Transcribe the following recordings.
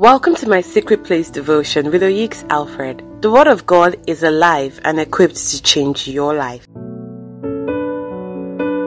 Welcome to my Secret Place devotion with Oyiks Alfred. The Word of God is alive and equipped to change your life.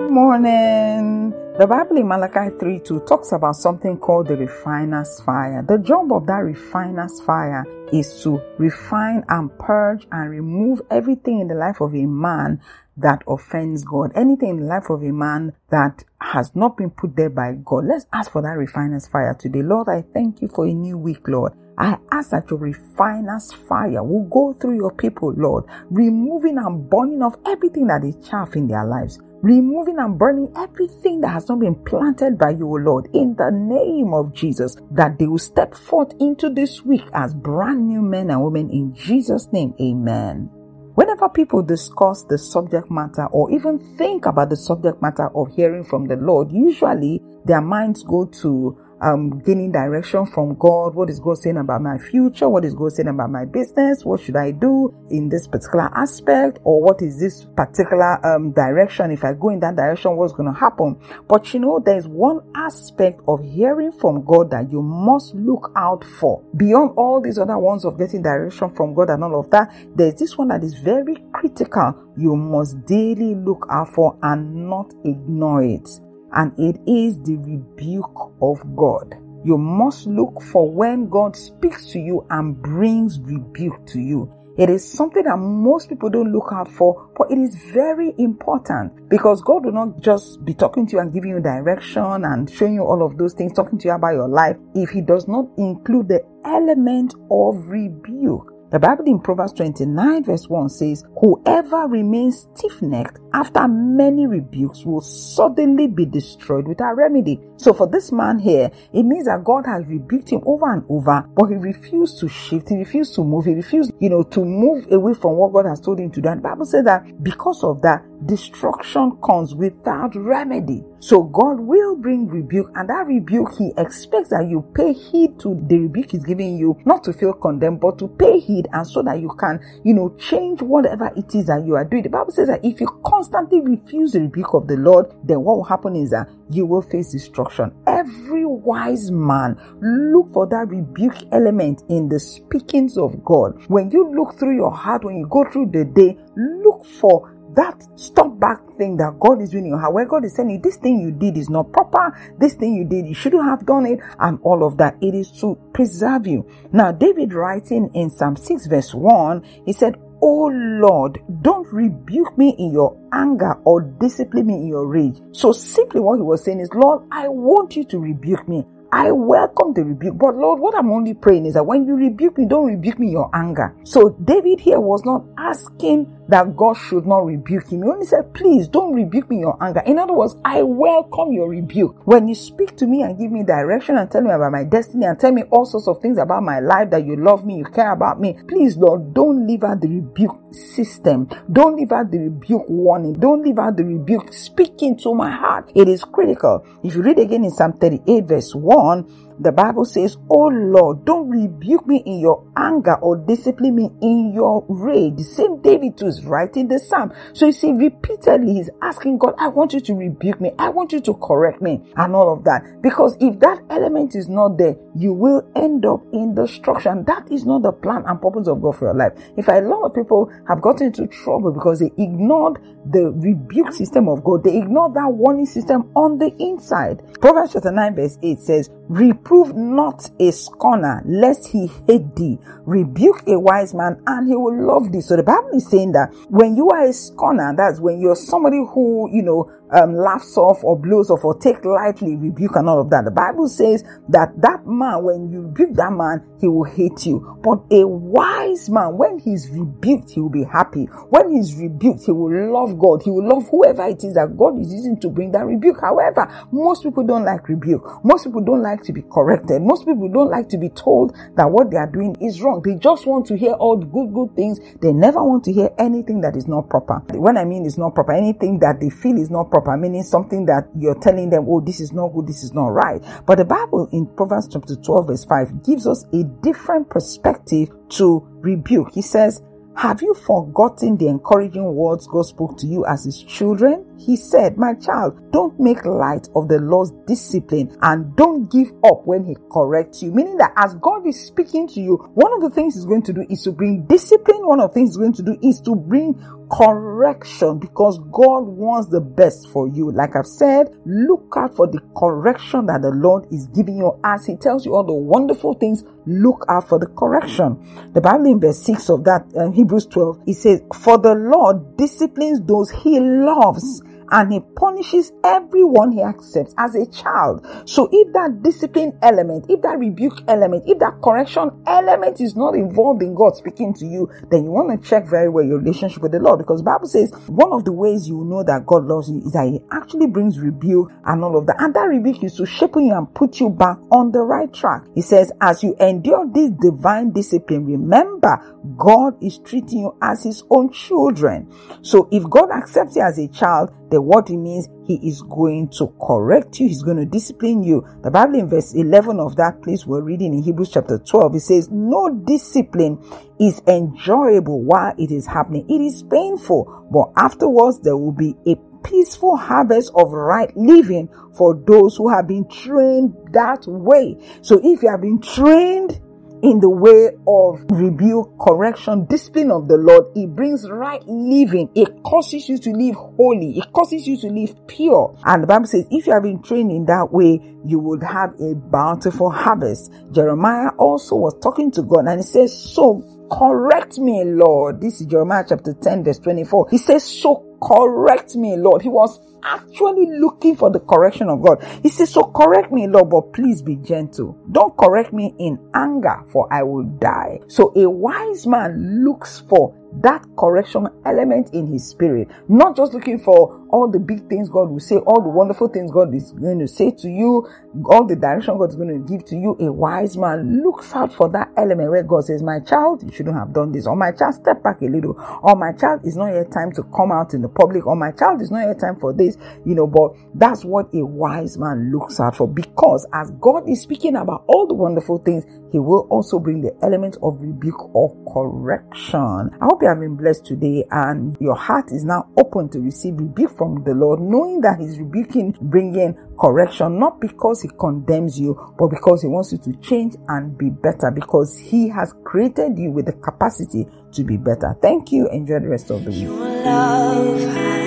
Morning. The Bible in Malachi 3 2 talks about something called the refiner's fire. The job of that refiner's fire is to refine and purge and remove everything in the life of a man that offends God. Anything in the life of a man that has not been put there by God. Let's ask for that refiner's fire today. Lord, I thank you for a new week, Lord. I ask that your refiner's fire will go through your people, Lord, removing and burning off everything that is chaff in their lives removing and burning everything that has not been planted by you, Lord, in the name of Jesus, that they will step forth into this week as brand new men and women in Jesus' name. Amen. Whenever people discuss the subject matter or even think about the subject matter of hearing from the Lord, usually their minds go to um, gaining direction from God. What is God saying about my future? What is God saying about my business? What should I do in this particular aspect? Or what is this particular um, direction? If I go in that direction, what's going to happen? But you know, there's one aspect of hearing from God that you must look out for. Beyond all these other ones of getting direction from God and all of that, there's this one that is very critical. You must daily look out for and not ignore it and it is the rebuke of God. You must look for when God speaks to you and brings rebuke to you. It is something that most people don't look out for, but it is very important because God will not just be talking to you and giving you direction and showing you all of those things, talking to you about your life, if He does not include the element of rebuke. The Bible in Proverbs 29 verse 1 says, Whoever remains stiff-necked after many rebukes will suddenly be destroyed without remedy. So for this man here, it means that God has rebuked him over and over, but he refused to shift, he refused to move, he refused, you know, to move away from what God has told him to do. And the Bible says that because of that, destruction comes without remedy. So God will bring rebuke, and that rebuke, He expects that you pay heed to the rebuke He's giving you, not to feel condemned, but to pay heed, and so that you can, you know, change whatever it is that you are doing. The Bible says that if you constantly refuse the rebuke of the Lord, then what will happen is that you will face destruction. Every wise man look for that rebuke element in the speakings of God. When you look through your heart, when you go through the day, look for that stop back thing that God is doing in your heart, where God is saying, This thing you did is not proper, this thing you did, you shouldn't have done it, and all of that. It is to preserve you. Now, David writing in Psalm 6, verse 1, he said, Oh Lord, don't rebuke me in your anger or discipline me in your rage. So simply what he was saying is, Lord, I want you to rebuke me. I welcome the rebuke. But Lord, what I'm only praying is that when you rebuke me, don't rebuke me in your anger. So David here was not asking that God should not rebuke him. He only said, please don't rebuke me in your anger. In other words, I welcome your rebuke. When you speak to me and give me direction and tell me about my destiny and tell me all sorts of things about my life that you love me, you care about me, please, Lord, don't leave out the rebuke system. Don't leave out the rebuke warning. Don't leave out the rebuke speaking to my heart. It is critical. If you read again in Psalm 38 verse 1, the Bible says, Oh Lord, don't rebuke me in your anger or discipline me in your rage. The same David is writing the psalm. So you see, repeatedly he's asking God, I want you to rebuke me. I want you to correct me and all of that. Because if that element is not there, you will end up in destruction. That is not the plan and purpose of God for your life. Fact, a lot of people have gotten into trouble because they ignored the rebuke system of God. They ignored that warning system on the inside. Proverbs chapter 9 verse 8 says, Reprove not a scorner, lest he hate thee. Rebuke a wise man, and he will love thee. So the Bible is saying that when you are a scorner, that's when you're somebody who, you know, um, laughs off or blows off or take lightly rebuke and all of that. The Bible says that that man, when you rebuke that man, he will hate you. But a wise man, when he's rebuked, he will be happy. When he's rebuked, he will love God. He will love whoever it is that God is using to bring that rebuke. However, most people don't like rebuke. Most people don't like to be corrected. Most people don't like to be told that what they are doing is wrong. They just want to hear all the good, good things. They never want to hear anything that is not proper. When I mean is not proper, anything that they feel is not proper proper, meaning something that you're telling them, oh, this is not good, this is not right. But the Bible in Proverbs chapter 12, verse 5 gives us a different perspective to rebuke. He says, Have you forgotten the encouraging words God spoke to you as His children? He said, My child, don't make light of the Lord's discipline and don't give up when He corrects you. Meaning that as God is speaking to you, one of the things He's going to do is to bring discipline. One of the things He's going to do is to bring correction because God wants the best for you. Like I've said, look out for the correction that the Lord is giving you as He tells you all the wonderful things. Look out for the correction. The Bible in verse 6 of that, uh, Hebrews 12, it says, For the Lord disciplines those He loves and he punishes everyone he accepts as a child. So if that discipline element, if that rebuke element, if that correction element is not involved in God speaking to you, then you want to check very well your relationship with the Lord because Bible says one of the ways you know that God loves you is that he actually brings rebuke and all of that. And that rebuke is to shape you and put you back on the right track. He says, as you endure this divine discipline, remember God is treating you as his own children. So if God accepts you as a child, then what it means, he is going to correct you, he's going to discipline you. The Bible in verse 11 of that place we're reading in Hebrews chapter 12, it says, No discipline is enjoyable while it is happening. It is painful, but afterwards there will be a peaceful harvest of right living for those who have been trained that way. So if you have been trained in the way of rebuke, correction, discipline of the Lord. It brings right living. It causes you to live holy. It causes you to live pure. And the Bible says, if you have been trained in that way, you would have a bountiful harvest. Jeremiah also was talking to God and he says, so correct me, Lord. This is Jeremiah chapter 10 verse 24. He says, so correct me, Lord. He was actually looking for the correction of God. He says, So correct me, Lord, but please be gentle. Don't correct me in anger, for I will die. So a wise man looks for that correction element in his spirit, not just looking for all the big things God will say, all the wonderful things God is going to say to you, all the direction God is going to give to you. A wise man looks out for that element where God says, My child, you shouldn't have done this, or my child, step back a little, or my child is not yet time to come out in the public, or my child is not yet time for this, you know. But that's what a wise man looks out for because as God is speaking about all the wonderful things, He will also bring the element of rebuke or correction. I hope you have been blessed today and your heart is now open to receive rebuke from the Lord, knowing that He's rebuking, bringing correction, not because He condemns you, but because He wants you to change and be better, because He has created you with the capacity to be better. Thank you. Enjoy the rest of the week.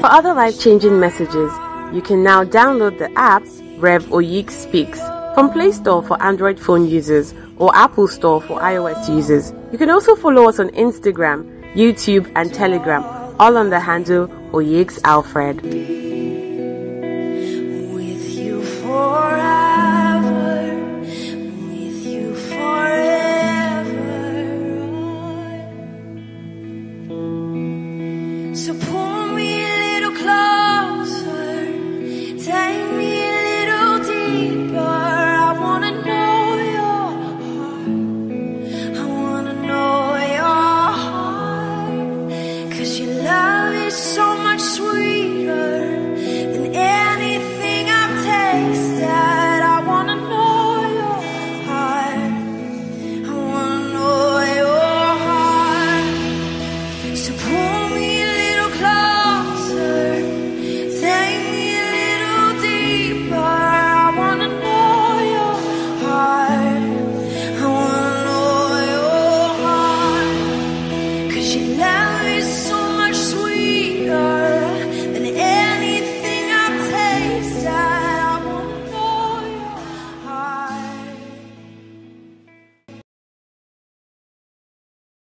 For other life changing messages, you can now download the app Rev Oyik Speaks from Play Store for Android phone users or Apple Store for iOS users. You can also follow us on Instagram, YouTube, and Telegram, all on the handle Oyiks Alfred.